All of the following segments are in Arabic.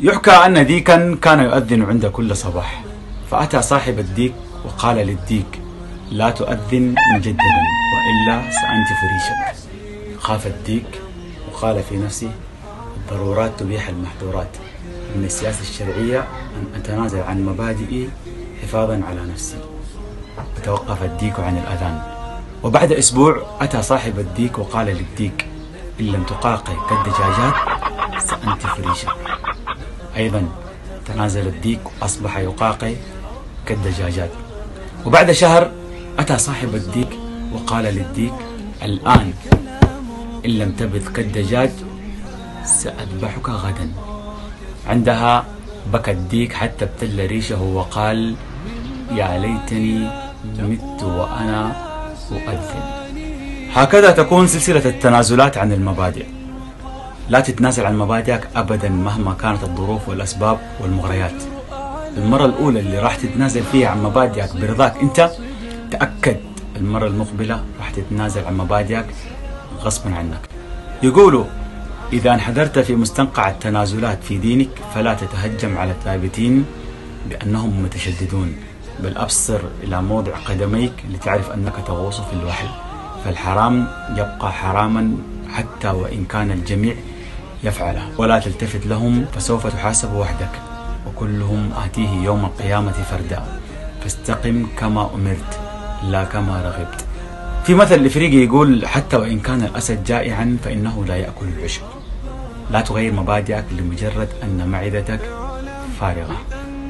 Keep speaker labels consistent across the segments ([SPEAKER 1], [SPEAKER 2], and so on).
[SPEAKER 1] يحكى أن ديكا كان يؤذن عند كل صباح. فأتى صاحب الديك وقال للديك لا تؤذن مجددا وإلا سأنتف ريشك خاف الديك وقال في نفسه الضرورات تبيح المحظورات من السياسة الشرعية أن أتنازل عن مبادئي حفاظا على نفسي. وتوقف الديك عن الأذان. وبعد أسبوع أتى صاحب الديك وقال للديك إن لم تقاقي كالدجاجات سأنتف ريشك أيضا تنازل الديك وأصبح يقاقي كالدجاجات. وبعد شهر أتى صاحب الديك وقال للديك الآن إن لم تبث كالدجاج سأذبحك غدا. عندها بكى الديك حتى ابتل ريشه وقال يا ليتني مت وأنا أؤذن. هكذا تكون سلسلة التنازلات عن المبادئ. لا تتنازل عن مبادئك أبدا مهما كانت الظروف والأسباب والمغريات. المرة الأولى اللي راح تتنازل فيها عن مبادئك برضاك أنت تأكد المرة المقبلة راح تتنازل عن مبادئك غصبا عنك. يقولوا إذا انحدرت في مستنقع التنازلات في دينك فلا تتهجم على الثابتين بأنهم متشددون بل أبصر إلى موضع قدميك لتعرف أنك تغوص في الوحل فالحرام يبقى حراما حتى وإن كان الجميع يفعله. ولا تلتفت لهم فسوف تحاسب وحدك وكلهم آتيه يوم القيامة فردا. فاستقم كما أمرت لا كما رغبت. في مثل الإفريقي يقول حتى وإن كان الأسد جائعا فإنه لا يأكل العشب. لا تغير مبادئك لمجرد أن معدتك فارغة.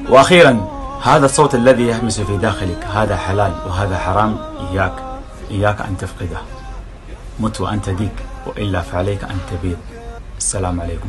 [SPEAKER 1] وأخيرا هذا الصوت الذي يهمس في داخلك هذا حلال وهذا حرام إياك. إياك أن تفقده. مت وأنت ديك وإلا فعليك أن تبيض السلام عليكم.